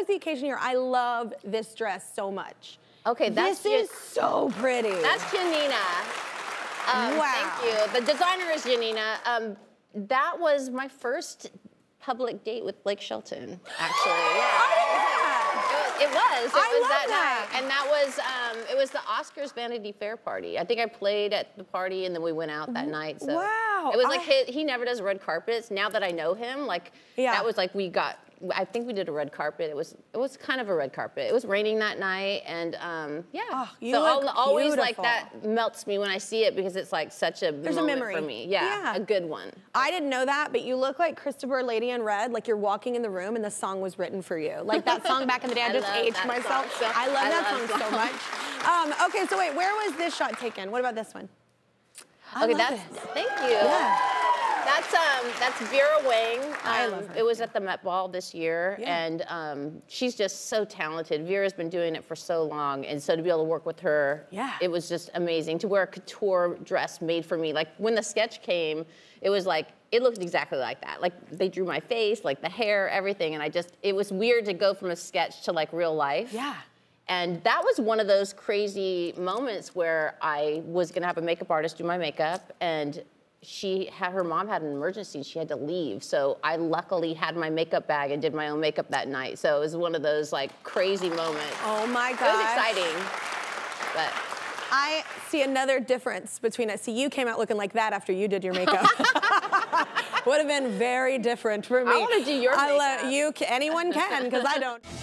was the occasion here? I love this dress so much. Okay, that's this is so pretty. That's Yanina. Um, Wow. Thank you. The designer is Yanina. Um, that was my first public date with Blake Shelton, actually. Yeah. It, it was. It I was love that, that. night, and that was um, it was the Oscars Vanity Fair party. I think I played at the party, and then we went out that night. So wow. It was like I- he, he never does red carpets. Now that I know him, like Yeah. that was like we got. I think we did a red carpet. It was it was kind of a red carpet. It was raining that night, and um, yeah. Oh, you so look always like that melts me when I see it because it's like such a There's a memory. for me. Yeah, Yeah. a good one. I didn't know that, but you look like Chris de Burgh Lady in Red, like you're walking in the room and the song was written for you. Like that song back in the day, I, I just aged myself. so- I love I that love song that so much. Um, okay, so wait, where was this shot taken? What about this one? Okay, that's it. thank you. Yeah. That's um that's Vera Wang. Um, I love her, It was at the Met Ball this year, Yeah. and um, she's just so talented. Vera's been doing it for so long, and so to be able to work with her, Yeah. it was just amazing to wear a couture dress made for me. Like when the sketch came, it was like it looked exactly like that. Like they drew my face, like the hair, everything, and I just it was weird to go from a sketch to like real life. Yeah. And that was one of those crazy moments where I was gonna have a makeup artist do my makeup, and she had her mom had an emergency and she had to leave. So I luckily had my makeup bag and did my own makeup that night. So it was one of those like crazy moments. Oh my god. It was exciting, but I see another difference between us. See, you came out looking like that after you did your makeup. Would have been very different for me. I wanna do your I makeup. you. ca- Anyone can, because I don't.